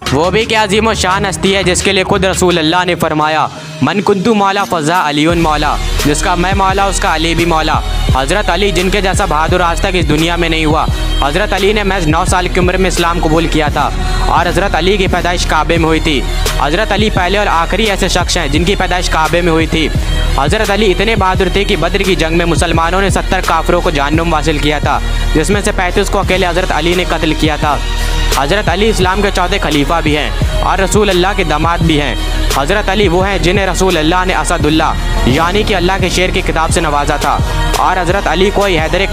वो भी क्या अजीम शान हस्ती है जिसके लिए खुद रसूल अल्लाह ने फरमाया, मन कुंतु मौला फ़ज़ा अली मौला, जिसका मैं मौला, उसका अली भी मौला। हज़रत अली जिनके जैसा बहादुर आज तक इस दुनिया में नहीं हुआ, हज़रत अली ने महज नौ साल की उम्र में इस्लाम कबूल किया था और हज़रत अली की पैदाइश काबे में हुई थी। हज़रत अली पहले और आखिरी ऐसे शख्स हैं जिनकी पैदाइश काबे में हुई थी। हज़रत अली इतने बहादुर थे कि बद्र की जंग में मुसलमानों ने सत्तर काफरों को जाननुम हासिल किया था, जिसमें से पैंतीस को अकेले हज़रत अली ने कत्ल किया था। हज़रत अली इस्लाम के चौथे खलीफा भी हैं और रसूल अल्लाह के दामाद भी हैं। हज़रत अली वो हैं जिन्हें रसूल अल्लाह ने असदुल्ला, यानी कि अल्लाह के शेर की किताब से नवाजा था। और हज़रत अली को हैदर